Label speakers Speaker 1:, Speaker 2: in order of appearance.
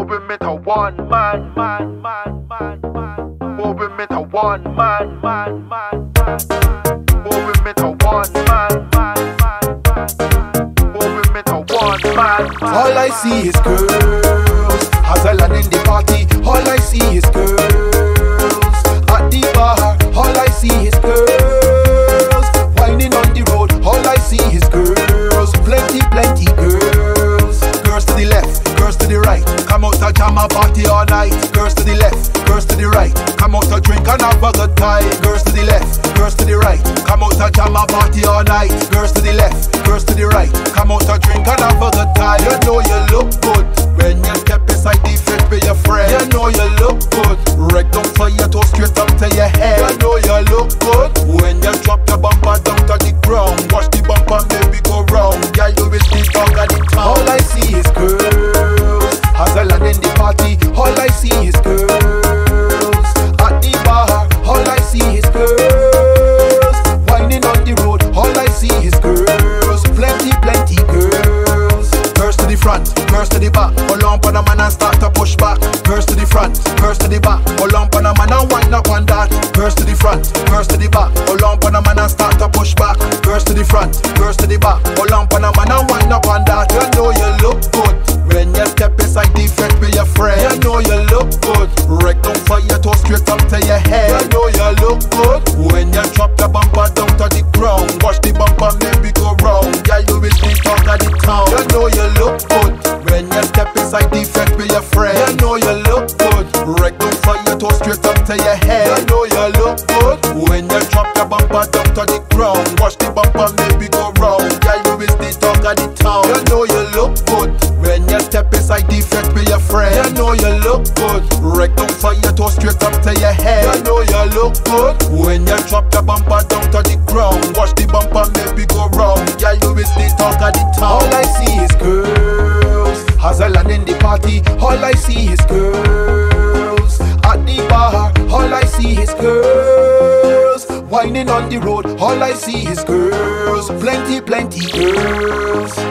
Speaker 1: Moving me to one man, man, man, man, man. Moving me to one man, man, man, man. Moving me to one man, man, man, man. Moving me to one man.
Speaker 2: All I see is girls. As I land in the party, all I see is girls. At the bar, all I see is girls. Wining on the road, all I see is girls. Plenty, plenty girls. Girls to the left, girls to the right. Out to jam a party all night. Girls to the left, girls to the right. Come out to drink and have a good time. Girls to the left, girls to the right. Come out to jam a party all night. Girls to the left, girls to the right. Come out to drink and have a good time. You know you look good when you step inside the fete with your friend. You know you look good. Right down for your toe straight up to your head. You know you look good girls to the back. Hold on for the man and start to push back. Girls to the front, girls to the back. Hold on for the man and wind up on that. Girls to the front, girls to the back. Hold on for the man and start to push back. Girls to the front, girls to the back. Hold know you look good. For your toe straight up to your head. You know you look good when you drop your bumper down to the ground. Watch the bumper maybe go round. Yeah, you will be talk of the town. You know you look good when you step inside the fete with your friend. You know you look good. For your toe straight up to your head. You know you look good when you drop your bumper down As I land in the party, all I see is girls. At the bar, all I see is girls. Wining on the road, all I see is girls. Plenty, plenty girls.